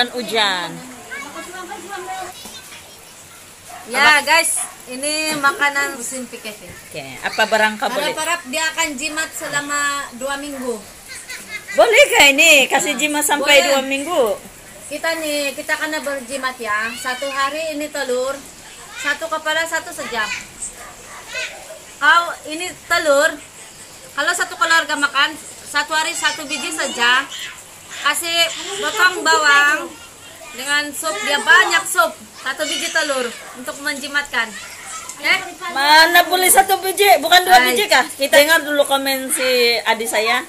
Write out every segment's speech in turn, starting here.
hujan-hujan. Ya guys, ini makanan musim PKP. Oke, apa barang kau boleh? Harap-harap dia akan jimat selama dua minggu. Boleh kah ini kasih jimat sampai Boleh. dua minggu? Kita nih, kita kena berjimat ya. Satu hari ini telur, satu kepala satu sejam. Kau ini telur, kalau satu keluarga makan satu hari satu biji saja. Kasih potong bawang dengan sup dia banyak sup satu biji telur untuk menjimatkan. Eh, Mana boleh satu biji, bukan dua Ay. biji kah? Kita dengar dulu komen si adik saya.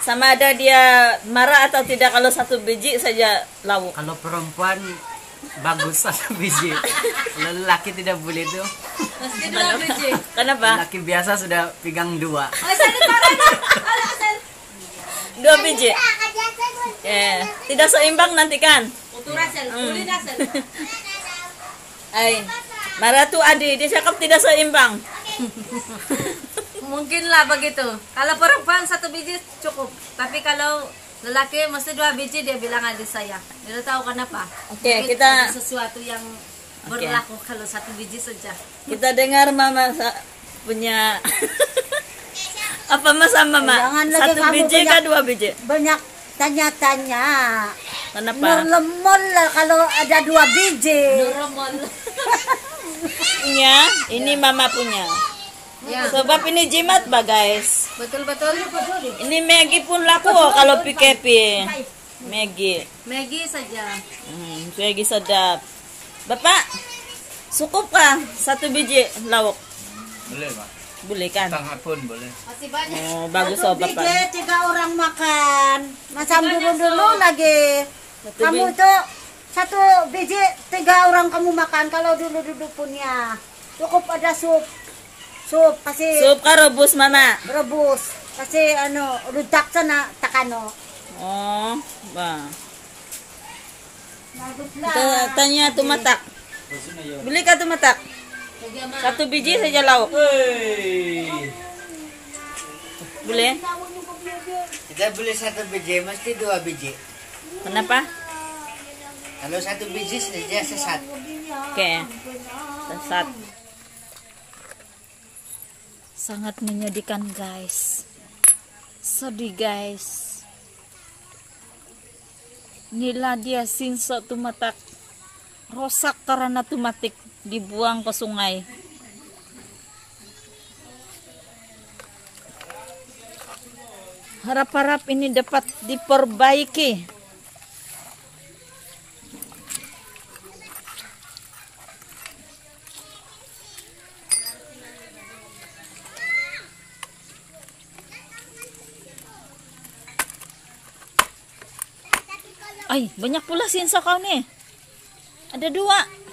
Sama ada dia marah atau tidak kalau satu biji saja lauk. Kalau perempuan bagus satu biji. Kalau lelaki tidak boleh tuh. biji. Kenapa? Lelaki biasa sudah pegang dua. Oh, saya parah. Alah, saya- Dua biji. Eh, tidak seimbang nanti kan? Sel. Ay, adik, dia cakap tidak seimbang. Mungkin lah begitu. Kalau perempuan satu biji cukup. Tapi kalau lelaki mesti dua biji dia bilang adik saya. Dia tahu kenapa. Oke, Mungkin kita- ada sesuatu yang berlaku kalau satu biji saja. Kita dengar mama punya apa mas sama mama? Jangan lagi Satu kamu biji kah dua biji? banyak tanya-tanya. Kenapa? Lemon lah kalau ada dua biji. Normal. Punya, ini mama punya. ya, Sebab ini jimat bah guys. betul betul. Ini Maggie pun laku oh, kalau PKP. Maggie. Maggi saja. Hmm, Maggie sedap. Bapak, cukup kah satu biji lauk? Boleh, Pak. Boleh kan? Tengah pun boleh. Masih banyak. Oh, bagus oh Satu tiga orang makan. Macam dulu-dulu lagi. Satu Kamu tuh satu biji tiga orang kamu makan kalau dulu-dulu punya. Cukup ada sup. Sup kasih Sup kah rebus mama? rebus. Kasih ano, rudak sana takano. Oh, bah. Bagus Kita lah. tanya tumatak. Beli kah tumatak? Satu biji saja lauk. Boleh? Kita beli satu biji mesti dua biji. Kenapa? Kalau satu biji saja sesat. Oke. Sesat. Sangat menyedihkan guys. Sedih guys. Inilah dia sinso tumatak. Rosak karena tumatik dibuang ke sungai. Harap-harap ini dapat diperbaiki. Ay, banyak pula sinso kau nih. Ada dua.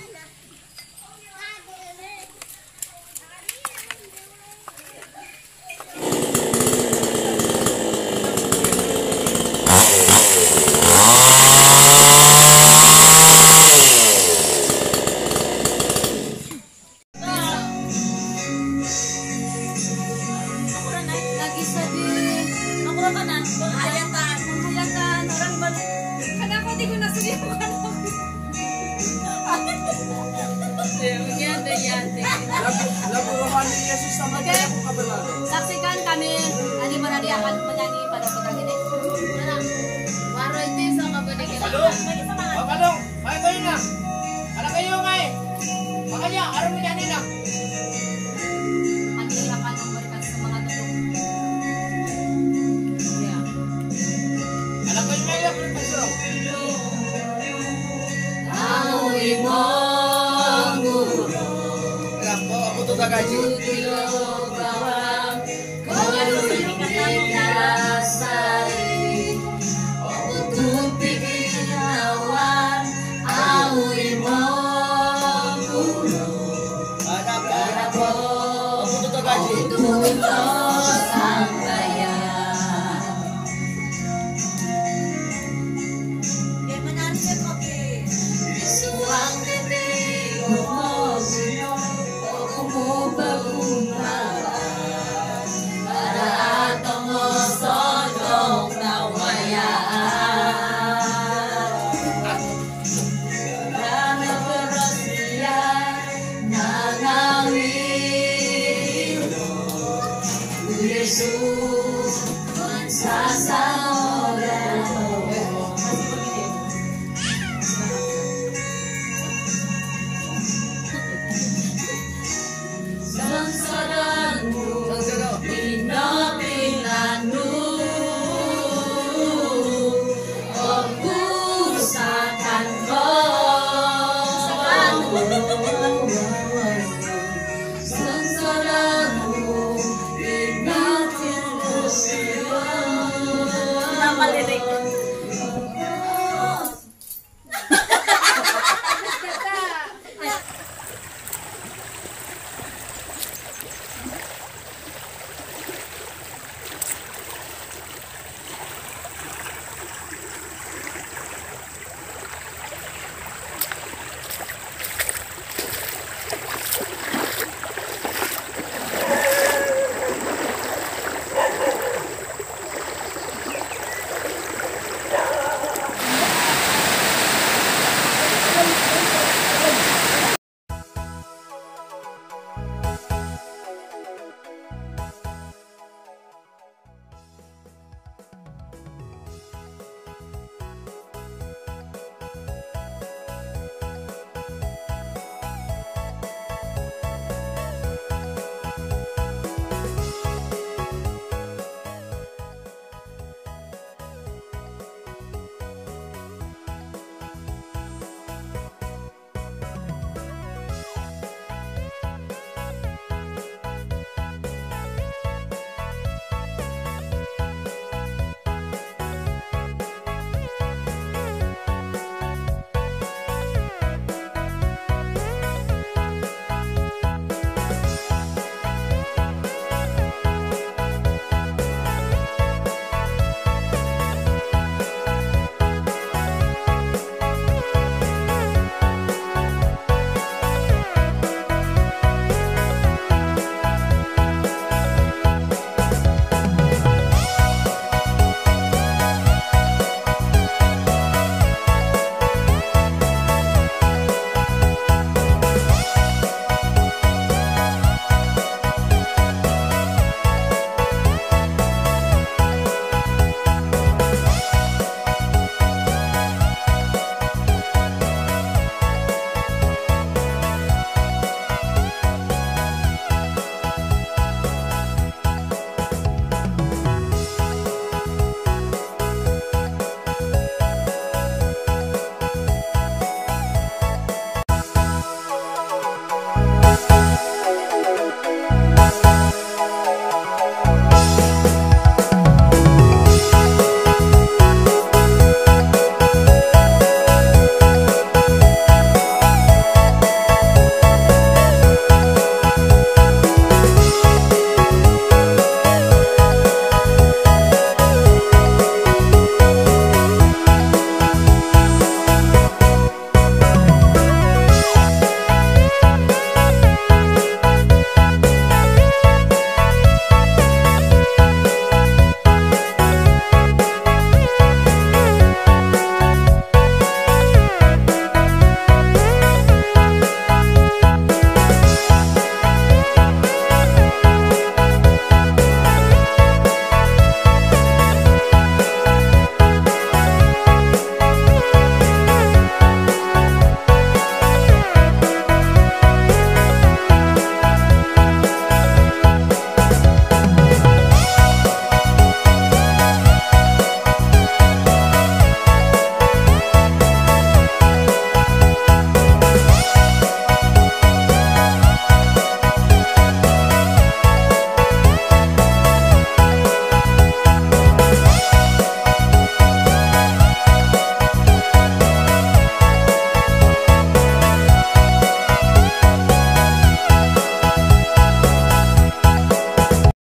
Yate, yate. Oke, saksikan kami Adi Maradi akan menyanyi pada petang ini. Waro itu sama budi